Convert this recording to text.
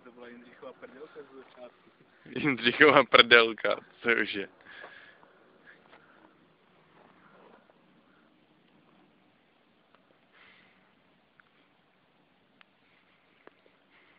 to byla Jindřichova prdelka z začátku. Jindřichova prdelka, co už je.